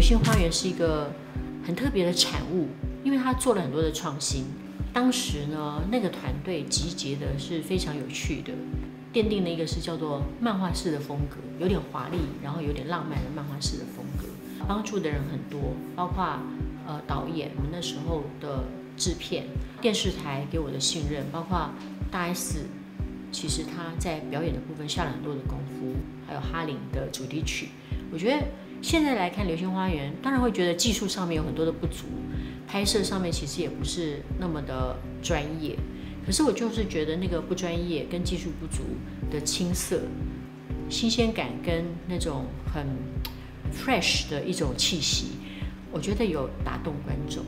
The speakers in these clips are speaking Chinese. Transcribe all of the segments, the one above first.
流星花园是一个很特别的产物，因为它做了很多的创新。当时呢，那个团队集结的是非常有趣的，奠定了一个是叫做漫画式的风格，有点华丽，然后有点浪漫的漫画式的风格。帮助的人很多，包括呃导演，我们那时候的制片，电视台给我的信任，包括大 S，其实他在表演的部分下了很多的功夫，还有哈林的主题曲。我觉得现在来看《流星花园》，当然会觉得技术上面有很多的不足。拍摄上面其实也不是那么的专业，可是我就是觉得那个不专业跟技术不足的青涩、新鲜感跟那种很 fresh 的一种气息，我觉得有打动观众。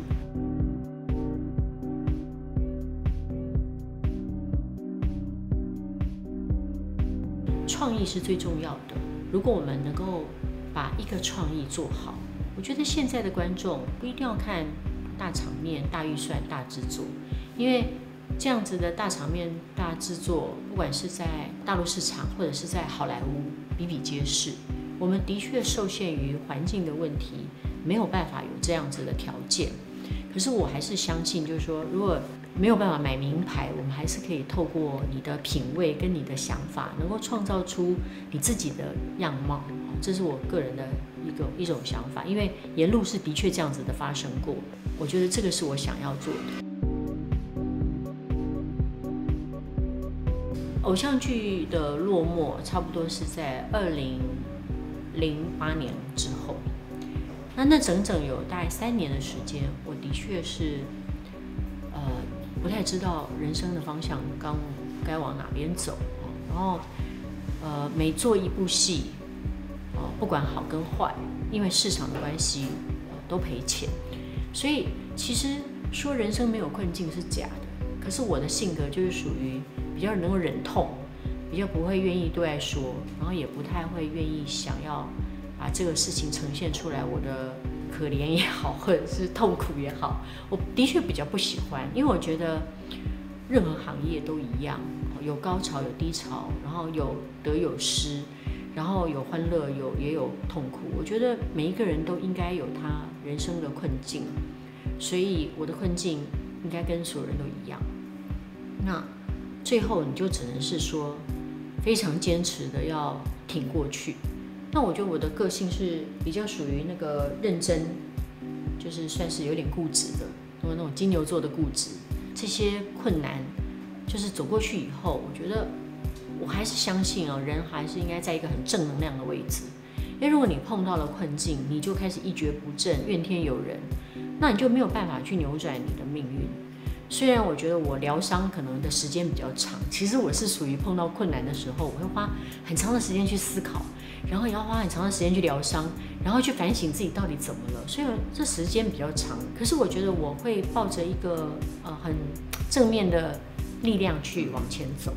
创意是最重要的，如果我们能够把一个创意做好，我觉得现在的观众不一定要看。大场面、大预算、大制作，因为这样子的大场面、大制作，不管是在大陆市场或者是在好莱坞，比比皆是。我们的确受限于环境的问题，没有办法有这样子的条件。可是我还是相信，就是说，如果没有办法买名牌，我们还是可以透过你的品味跟你的想法，能够创造出你自己的样貌。这是我个人的一个一种想法，因为沿路是的确这样子的发生过。我觉得这个是我想要做的。偶像剧的落寞，差不多是在二零零八年之后。那那整整有大概三年的时间，我的确是呃不太知道人生的方向刚该往哪边走。然后呃每做一部戏。不管好跟坏，因为市场的关系，都赔钱。所以其实说人生没有困境是假的。可是我的性格就是属于比较能够忍痛，比较不会愿意对外说，然后也不太会愿意想要把这个事情呈现出来。我的可怜也好，或者是痛苦也好，我的确比较不喜欢，因为我觉得任何行业都一样，有高潮有低潮，然后有得有失。然后有欢乐，有也有痛苦。我觉得每一个人都应该有他人生的困境，所以我的困境应该跟所有人都一样。那最后你就只能是说，非常坚持的要挺过去。那我觉得我的个性是比较属于那个认真，就是算是有点固执的，那种金牛座的固执。这些困难就是走过去以后，我觉得。我还是相信哦，人还是应该在一个很正能量的位置。因为如果你碰到了困境，你就开始一蹶不振、怨天尤人，那你就没有办法去扭转你的命运。虽然我觉得我疗伤可能的时间比较长，其实我是属于碰到困难的时候，我会花很长的时间去思考，然后也要花很长的时间去疗伤，然后去反省自己到底怎么了。所以这时间比较长，可是我觉得我会抱着一个呃很正面的力量去往前走。